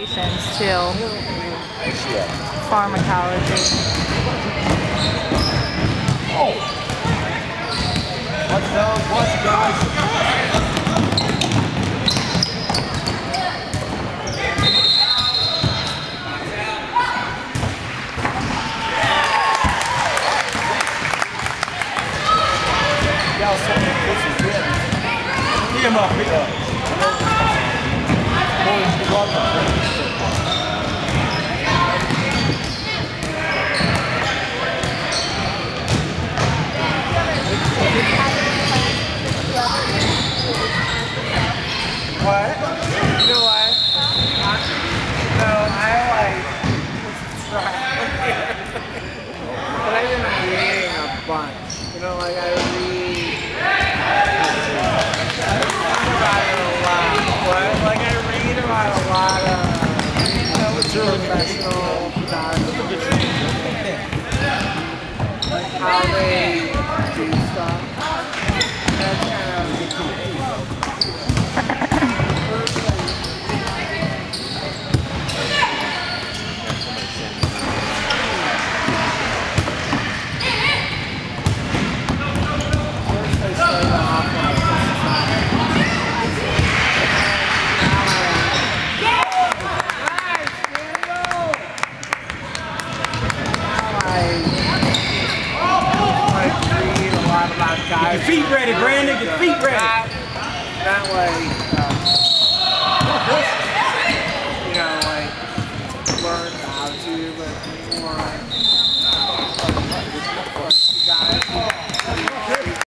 Patients too. Pharmacology. Oh. What's up? What's guys? Y'all so many. Get him up, get up. uh, you know, what? Get your feet ready, Brandon. Get your feet ready. That way, uh, you know, like, learn how to, but more like,